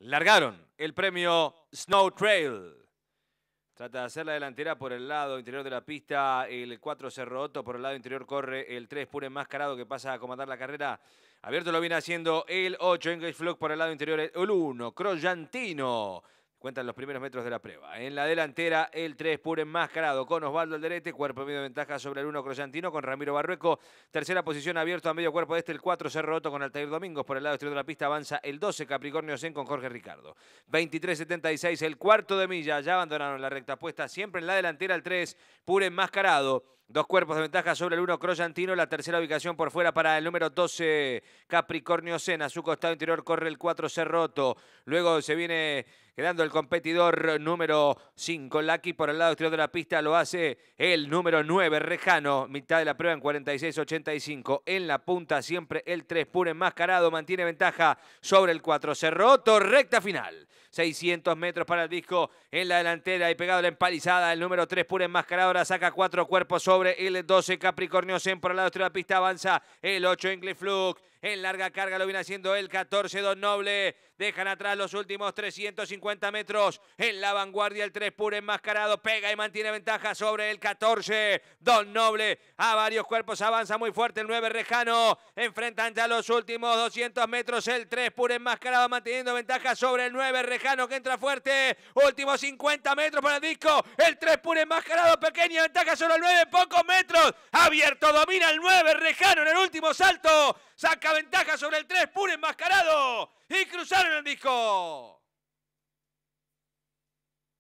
largaron el premio Snow Trail. Trata de hacer la delantera por el lado interior de la pista. El 4 Cerro Otto por el lado interior corre el 3 Puro Enmascarado que pasa a comandar la carrera. Abierto lo viene haciendo el 8 English Flock por el lado interior. El 1 Croyantino Cuentan los primeros metros de la prueba. En la delantera, el 3 puro enmascarado con Osvaldo Alderete, cuerpo medio ventaja sobre el 1 Croyantino con Ramiro Barrueco. Tercera posición abierto a medio cuerpo de este, el 4 Cerro con Altair Domingos. Por el lado exterior de la pista avanza el 12 Capricornio Zen con Jorge Ricardo. 23.76, el cuarto de milla. Ya abandonaron la recta puesta siempre en la delantera, el 3 puro enmascarado. Dos cuerpos de ventaja sobre el 1 Croyantino, la tercera ubicación por fuera para el número 12 Capricornio Sena. Su costado interior corre el 4 Cerroto. Luego se viene quedando el competidor número 5 Lucky por el lado exterior de la pista. Lo hace el número 9 Rejano. Mitad de la prueba en 46-85. En la punta siempre el 3 puro enmascarado. Mantiene ventaja sobre el 4 Cerroto. Recta final. 600 metros para el disco en la delantera y pegado la empalizada. El número 3 puro enmascarado. Ahora saca cuatro cuerpos sobre sobre el 12 Capricornio Zen por el lado de la pista avanza el 8 English Fluke. En larga carga lo viene haciendo el 14 Don Noble. Dejan atrás los últimos 350 metros. En la vanguardia el 3 puro enmascarado. Pega y mantiene ventaja sobre el 14 Don Noble. A varios cuerpos avanza muy fuerte el 9 Rejano. Enfrentan ya los últimos 200 metros el 3 puro enmascarado manteniendo ventaja sobre el 9 Rejano que entra fuerte. Últimos 50 metros para el disco. El 3 puro enmascarado. Pequeña ventaja sobre el 9. Pocos metros. Abierto domina el 9 Rejano en el último salto. Saca ventaja sobre el 3, puro enmascarado. Y cruzaron el disco.